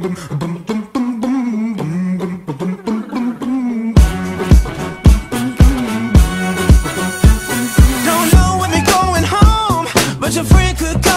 Don't know when they're going home, but your friend could.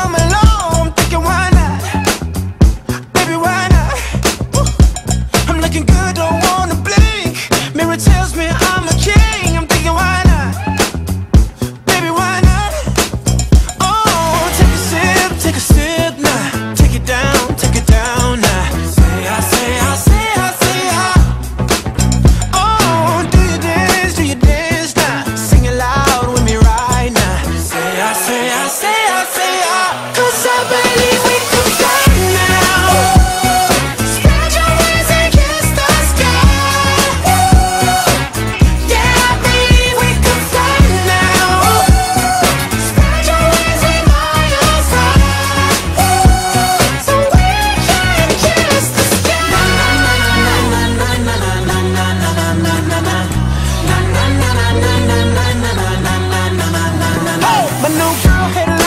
No girl, hit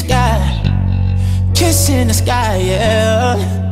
sky, kiss in the sky, yeah.